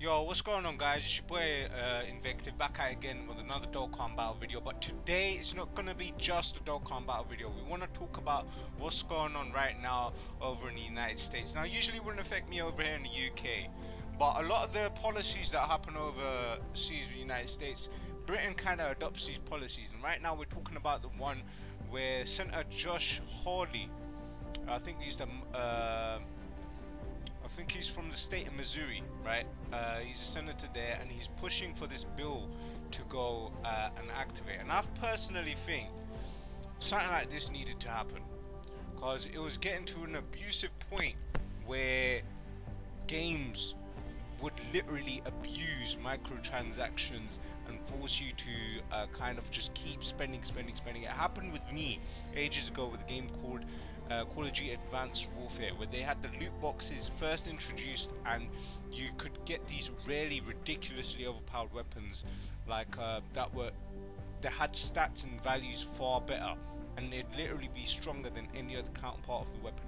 Yo, what's going on guys? It's your boy uh, Invective back at again with another Dokkan Battle video but today it's not gonna be just a Dokkan Battle video. We want to talk about what's going on right now over in the United States. Now usually wouldn't affect me over here in the UK but a lot of the policies that happen overseas in the United States Britain kind of adopts these policies and right now we're talking about the one where Senator Josh Hawley I think he's the uh, he's from the state of Missouri, right? Uh, he's a senator there, and he's pushing for this bill to go uh, and activate. And I personally think something like this needed to happen, because it was getting to an abusive point where games would literally abuse microtransactions and force you to uh, kind of just keep spending, spending, spending. It happened with me ages ago with a game called uh, Call of Duty Advanced Warfare, where they had the loot boxes first introduced, and you could get these really ridiculously overpowered weapons, like uh, that were that had stats and values far better, and they'd literally be stronger than any other counterpart of the weapon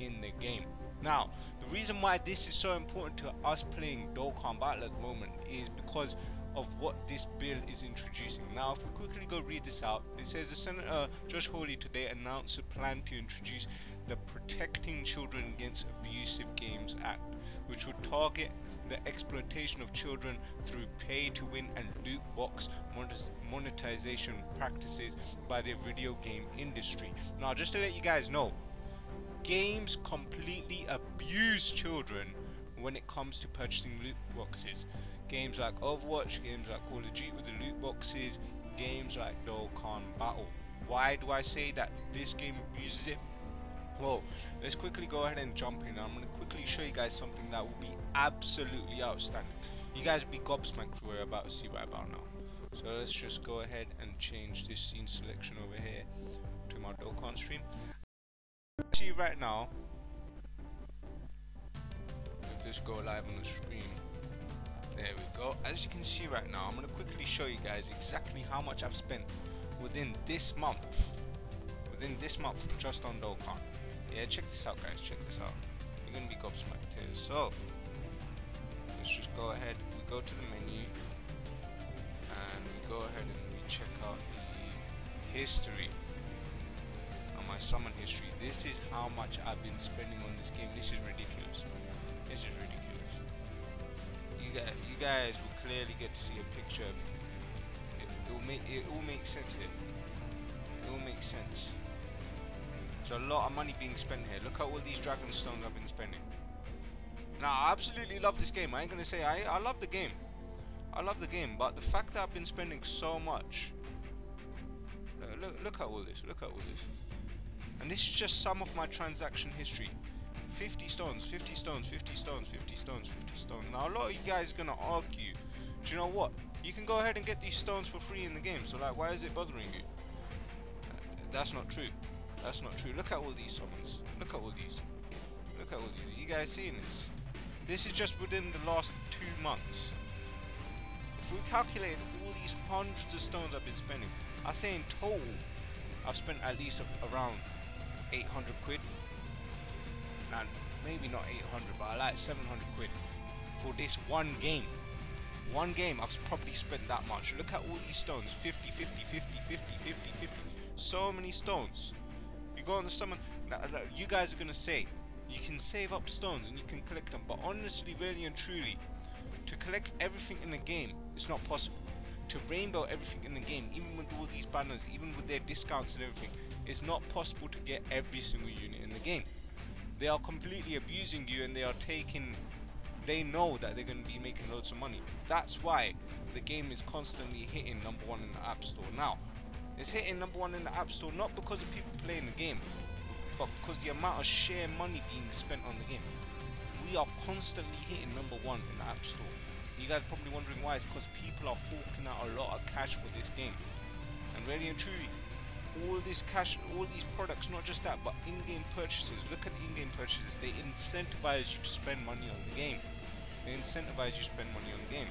in the game. Now, the reason why this is so important to us playing Dokkan Battle at the moment is because of what this bill is introducing. Now, if we quickly go read this out, it says the Senator uh, Josh Hawley today announced a plan to introduce the Protecting Children Against Abusive Games Act, which would target the exploitation of children through pay to win and loot box monetization practices by the video game industry. Now, just to let you guys know, games completely abuse children when it comes to purchasing loot boxes. Games like Overwatch, games like Call of Duty with the loot boxes, games like Dokkan Battle. Why do I say that this game abuses it? Well, let's quickly go ahead and jump in. I'm going to quickly show you guys something that will be absolutely outstanding. You guys will be gobsmacked we're about to see right about now. So let's just go ahead and change this scene selection over here to my Dokkan stream. See right now, let this go live on the screen. There we go. As you can see right now, I'm going to quickly show you guys exactly how much I've spent within this month. Within this month, just on Dokkan. Yeah, check this out, guys. Check this out. You're going to be gobsmacked here. So, let's just go ahead. We go to the menu. And we go ahead and we check out the history. On my summon history. This is how much I've been spending on this game. This is ridiculous. This is ridiculous guys, you guys will clearly get to see a picture of it. It will make it all makes sense here. It all makes sense. There's a lot of money being spent here. Look at all these dragon stones I've been spending. Now I absolutely love this game. I ain't gonna say I I love the game. I love the game, but the fact that I've been spending so much. Look, look, look at all this. Look at all this. And this is just some of my transaction history. 50 stones, 50 stones, 50 stones, 50 stones, 50 stones. Now a lot of you guys are gonna argue, do you know what? You can go ahead and get these stones for free in the game, so like why is it bothering you? Uh, that's not true. That's not true. Look at all these summons. Look at all these. Look at all these. Are you guys seeing this? This is just within the last two months. If we calculate all these hundreds of stones I've been spending, I say in total, I've spent at least around 800 quid maybe not 800 but I like 700 quid for this one game. One game I've probably spent that much. Look at all these stones 50 50 50 50 50 50 so many stones. You go on the summon you guys are gonna say you can save up stones and you can collect them but honestly really and truly to collect everything in the game it's not possible. To rainbow everything in the game even with all these banners even with their discounts and everything it's not possible to get every single unit in the game they are completely abusing you and they are taking they know that they're going to be making loads of money. That's why the game is constantly hitting number one in the app store. Now it's hitting number one in the app store not because of people playing the game but because the amount of share money being spent on the game. We are constantly hitting number one in the app store. You guys probably wondering why it's because people are forking out a lot of cash for this game. And really and truly all this cash, all these products, not just that, but in-game purchases. Look at in-game purchases. They incentivize you to spend money on the game. They incentivize you to spend money on the game.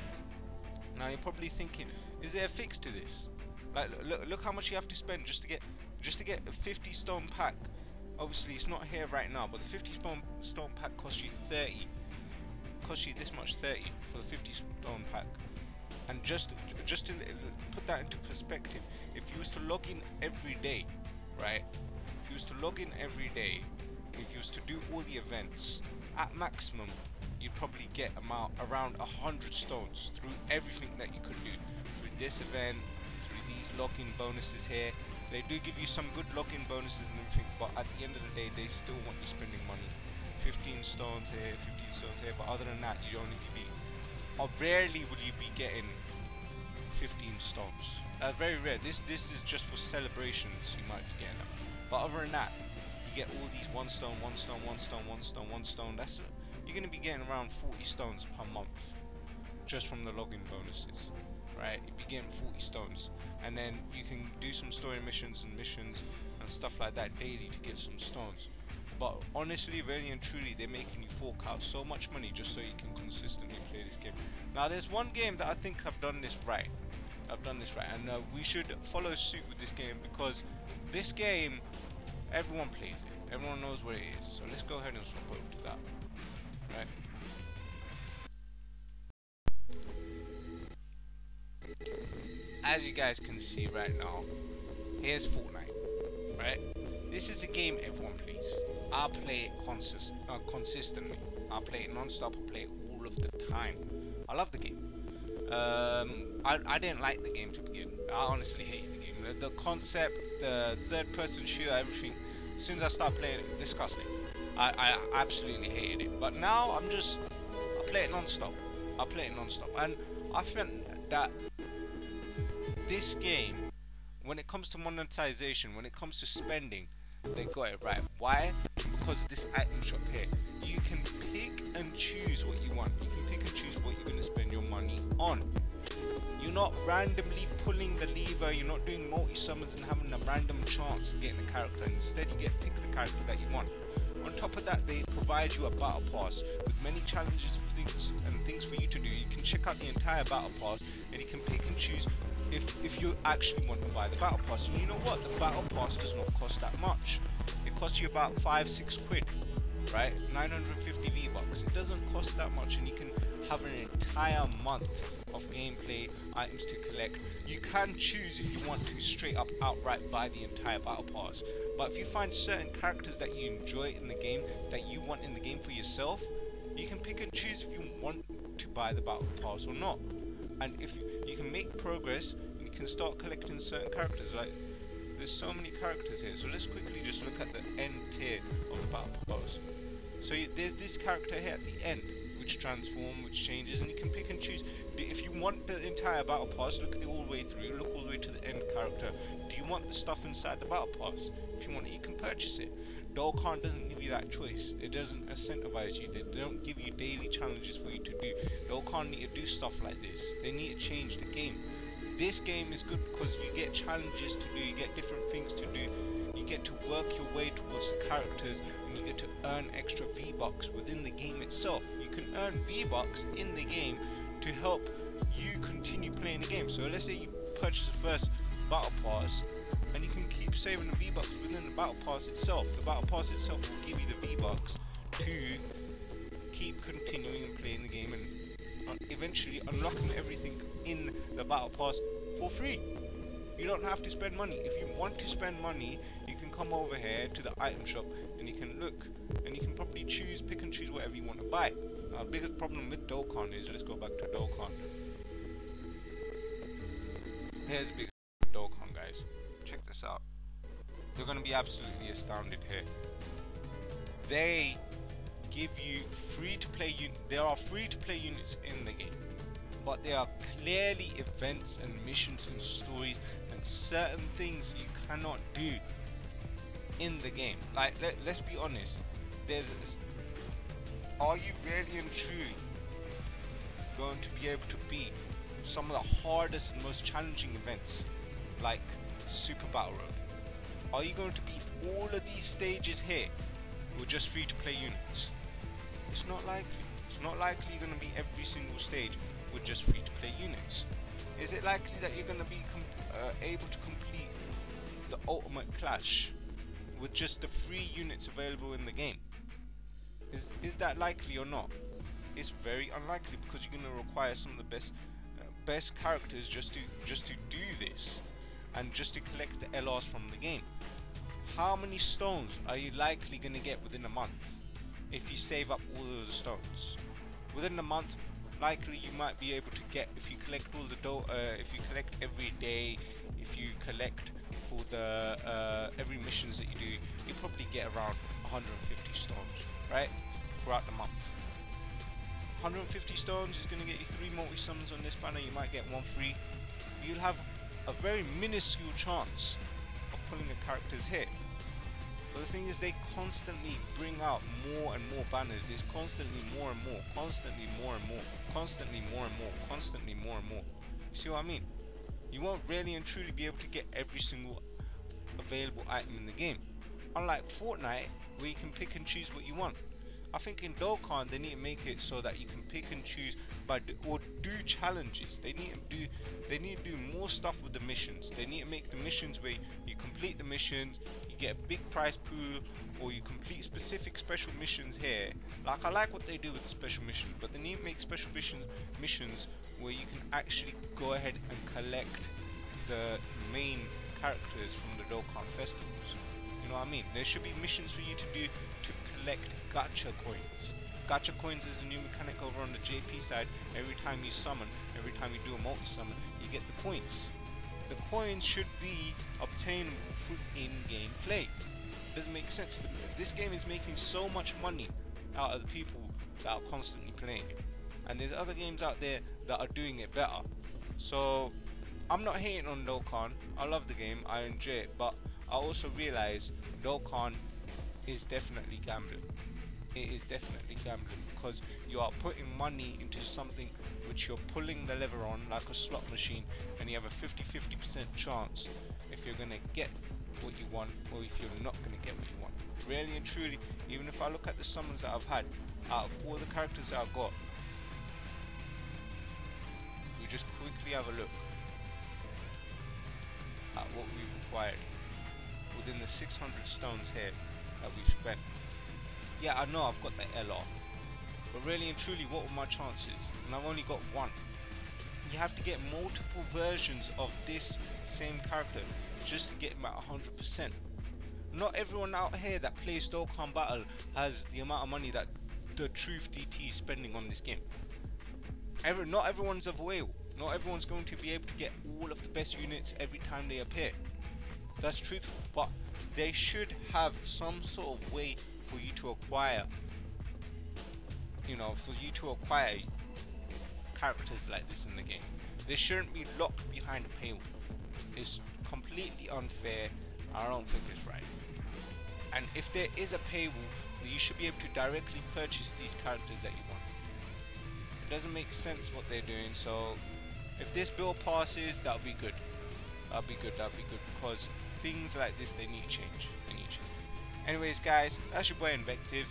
Now you're probably thinking, is there a fix to this? Like, look, look how much you have to spend just to get, just to get a 50 stone pack. Obviously, it's not here right now, but the 50 stone stone pack costs you 30. Costs you this much 30 for the 50 stone pack. And just just to put that into perspective, if you was to log in every day, right? If you was to log in every day, if you was to do all the events, at maximum, you'd probably get amount around a hundred stones through everything that you could do through this event, through these login bonuses here. They do give you some good login bonuses and everything, but at the end of the day, they still want you spending money. 15 stones here, 15 stones here, but other than that, you only be, or rarely will you be getting 15 stones. Uh, very rare. This this is just for celebrations. You might be getting them, but other than that, you get all these one stone, one stone, one stone, one stone, one stone. That's you're gonna be getting around 40 stones per month, just from the login bonuses right? You'd be getting 40 stones, and then you can do some story missions and missions and stuff like that daily to get some stones. But honestly, really and truly, they're making you fork out so much money just so you can consistently play this game. Now, there's one game that I think I've done this right. I've done this right, and uh, we should follow suit with this game because this game, everyone plays it. Everyone knows what it is. So let's go ahead and swap over to that. Right. as you guys can see right now, here's Fortnite, right? This is a game everyone plays. I play it consist uh, consistently. I play it non-stop. I play all of the time. I love the game. Um, I, I didn't like the game to begin. I honestly hated the game. The, concept, the third-person shooter, everything. As soon as I start playing it, disgusting. I, I absolutely hated it. But now I'm just, I play it non-stop. I play it non-stop, and I think that this game, when it comes to monetization, when it comes to spending, they got it right. Why? Because of this item shop here. You can pick and choose what you want. You can pick and choose what you're going to spend your money on. You're not randomly pulling the lever, you're not doing multi-summons and having a random chance of getting a character. Instead, you get to pick the character that you want. On top of that, they provide you a battle pass with many challenges things and things for you to do. You can check out the entire battle pass and you can pick and choose if, if you actually want to buy the battle pass. And you know what? The battle pass does not cost that much. It costs you about 5 6 quid, right? 950 V bucks. It doesn't cost that much and you can have an entire month of gameplay items to collect. You can choose if you want to straight up outright buy the entire battle pass. But if you find certain characters that you enjoy in the game that you want in the game for yourself, you can pick and choose if you want to buy the battle pass or not and if you can make progress you can start collecting certain characters like there's so many characters here so let's quickly just look at the end tier of the battle pass so you, there's this character here at the end which transforms, which changes and you can pick and choose if you want the entire battle pass look at the all the way through look all the way to the end character do you want the stuff inside the battle pass if you want it you can purchase it Dokkan doesn't give you that choice. It doesn't incentivize you. They don't give you daily challenges for you to do. Dokkan need to do stuff like this. They need to change the game. This game is good because you get challenges to do, you get different things to do, you get to work your way towards the characters, and you get to earn extra V-Bucks within the game itself. You can earn V-Bucks in the game to help you continue playing the game. So let's say you purchase the first Battle Pass, and you can keep saving the V-Bucks within the Battle Pass itself. The Battle Pass itself will give you the V-Bucks to keep continuing and playing the game and uh, eventually unlocking everything in the Battle Pass for free. You don't have to spend money. If you want to spend money, you can come over here to the item shop and you can look and you can probably choose, pick and choose whatever you want to buy. The biggest problem with Dokkan is, let's go back to Dokkan. Here's biggest Dokkan, guys check this out. You're going to be absolutely astounded here. They give you free to play there are free to play units in the game but there are clearly events and missions and stories and certain things you cannot do in the game like let, let's be honest there's are you really and truly going to be able to beat some of the hardest and most challenging events like Super Battle Road. Are you going to beat all of these stages here with just free to play units? It's not likely. It's not likely you're going to beat every single stage with just free to play units. Is it likely that you're going to be uh, able to complete the ultimate clash with just the free units available in the game? Is, is that likely or not? it's very unlikely because you're going to require some of the best uh, best characters just to just to do this and just to collect the LRs from the game. How many stones are you likely going to get within a month if you save up all of the stones? Within a month, likely you might be able to get if you collect all the dough. Uh, if you collect every day, if you collect for the uh, every missions that you do, you probably get around 150 stones, right, throughout the month. 150 stones is going to get you three multi summons on this banner. You might get one free. You'll have a very minuscule chance of pulling a characters here. But the thing is, they constantly bring out more and more banners. There's constantly more and more, constantly more and more, constantly more and more, constantly more and more. You see what I mean? You won't really and truly be able to get every single available item in the game. Unlike Fortnite, where you can pick and choose what you want. I think in Dokkan they need to make it so that you can pick and choose by or do challenges. They need to do they need to do more stuff with the missions. They need to make the missions where you complete the missions, you get a big prize pool, or you complete specific special missions here. Like I like what they do with the special missions, but they need to make special mission missions where you can actually go ahead and collect the main characters from the Dokkan festivals. You know what I mean? There should be missions for you to do to collect gacha coins. Gacha coins is a new mechanic over on the JP side. Every time you summon, every time you do a multi-summon, you get the coins. The coins should be obtainable through in-game play. Doesn't make sense. This game is making so much money out of the people that are constantly playing it. And there's other games out there that are doing it better. So I'm not hating on Dokkan. I love the game. I enjoy it. But I also realize Dokkan is definitely gambling. It is definitely gambling because you are putting money into something which you're pulling the lever on like a slot machine and you have a 50-50% chance if you're going to get what you want or if you're not going to get what you want. Really and truly, even if I look at the summons that I've had, out of all the characters that I've got, we just quickly have a look at what we've acquired within the 600 stones here that we've spent. Yeah, I know I've got the LR, but really and truly, what were my chances? And I've only got one. You have to get multiple versions of this same character just to get him at 100%. Not everyone out here that plays Dokkan Battle has the amount of money that the Truth DT is spending on this game. Every, not everyone's a whale. Not everyone's going to be able to get all of the best units every time they appear. That's truthful, but they should have some sort of way for you to acquire you know for you to acquire characters like this in the game. They shouldn't be locked behind a paywall. It's completely unfair. I don't think it's right. And if there is a paywall you should be able to directly purchase these characters that you want. It doesn't make sense what they're doing so if this bill passes that'll be good. That'll be good that'll be good because things like this they need to change. They need change. Anyways guys, that's your boy Invective.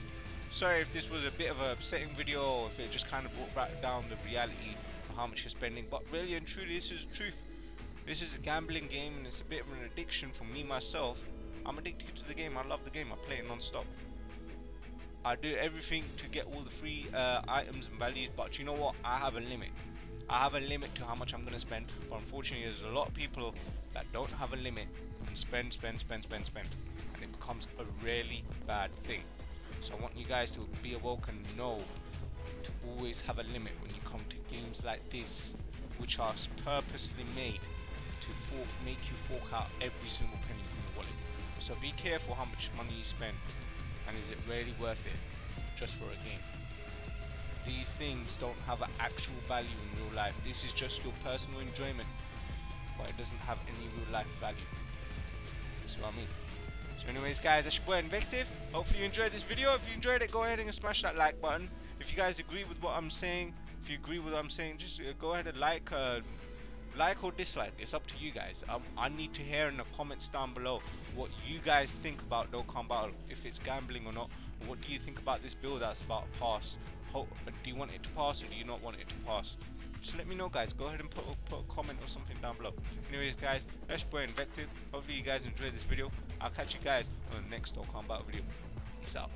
Sorry if this was a bit of a upsetting video or if it just kind of brought back down the reality of how much you're spending. But really and truly this is the truth. This is a gambling game and it's a bit of an addiction for me myself. I'm addicted to the game. I love the game. I play it non-stop. I do everything to get all the free uh, items and values, but you know what? I have a limit. I have a limit to how much I'm going to spend, but unfortunately there's a lot of people that don't have a limit and spend, spend, spend, spend, spend. And it becomes a really bad thing. So I want you guys to be awoke and know to always have a limit when you come to games like this, which are purposely made to fork, make you fork out every single penny from your wallet. So be careful how much money you spend and is it really worth it just for a game. These things don't have an actual value in real life. This is just your personal enjoyment, but it doesn't have any real life value. I mean? So anyways guys, that's your boy Invective. Hopefully you enjoyed this video. If you enjoyed it, go ahead and smash that like button. If you guys agree with what I'm saying, if you agree with what I'm saying, just uh, go ahead and like, uh, like or dislike. It's up to you guys. Um, I need to hear in the comments down below what you guys think about Dokkan Battle, if it's gambling or not. What do you think about this build that's about to pass? How, do you want it to pass or do you not want it to pass? Just let me know guys, go ahead and put, put a comment or something down below. Anyways guys, that's boy Invective. Hopefully you guys enjoyed this video. I'll catch you guys on the next Dokkan Battle video. Peace out.